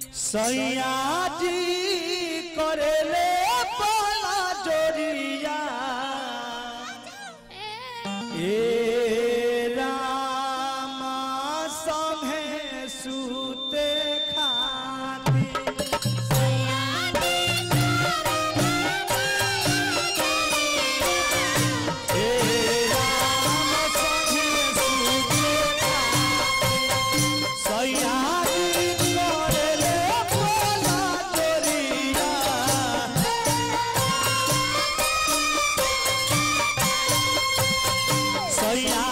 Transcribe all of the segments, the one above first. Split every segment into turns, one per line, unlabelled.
सैया जी करेले Oh, yeah.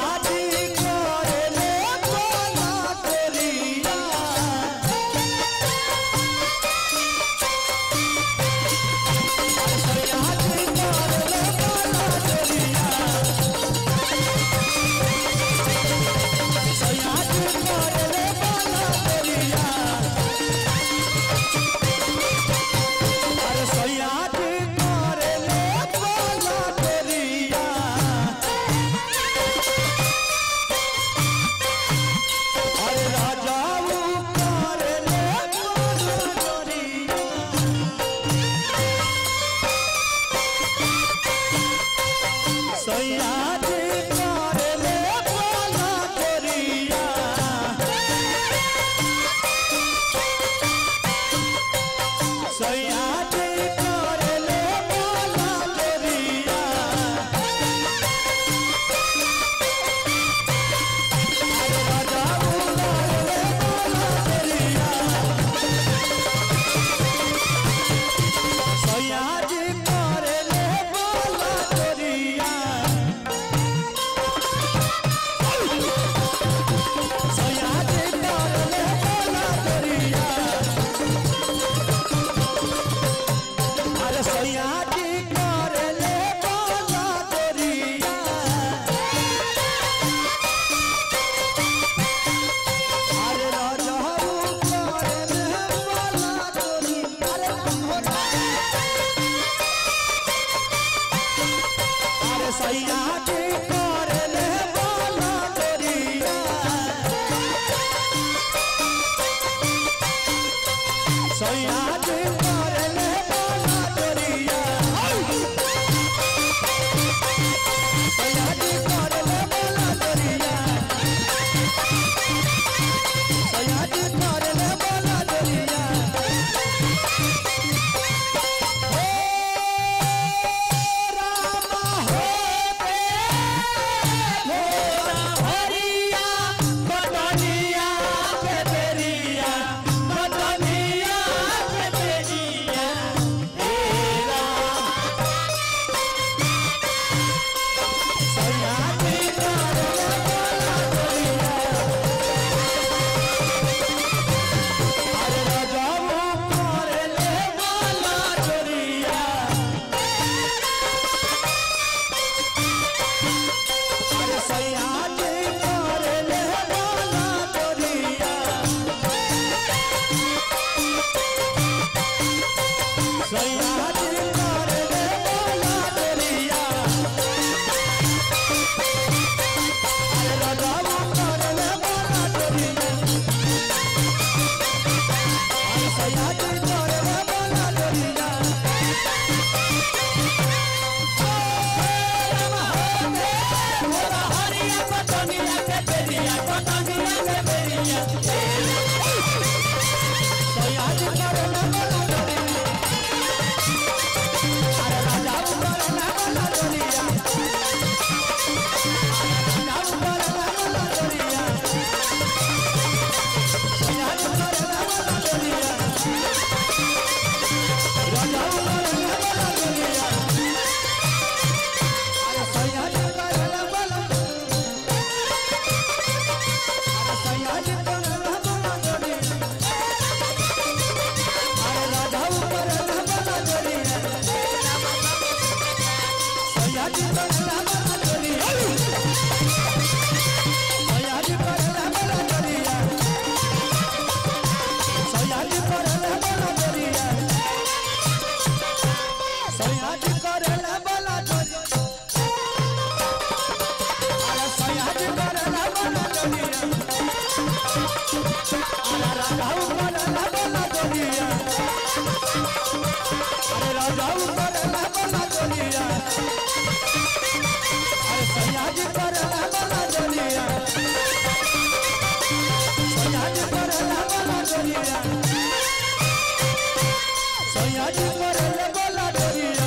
Maria. बोला दरिया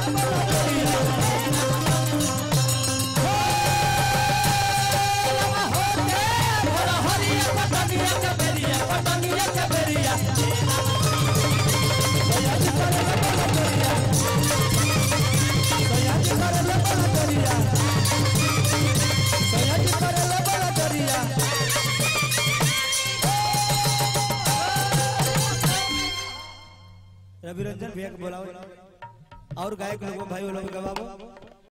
बेग और गायक लोगों भाई लोग गवाबो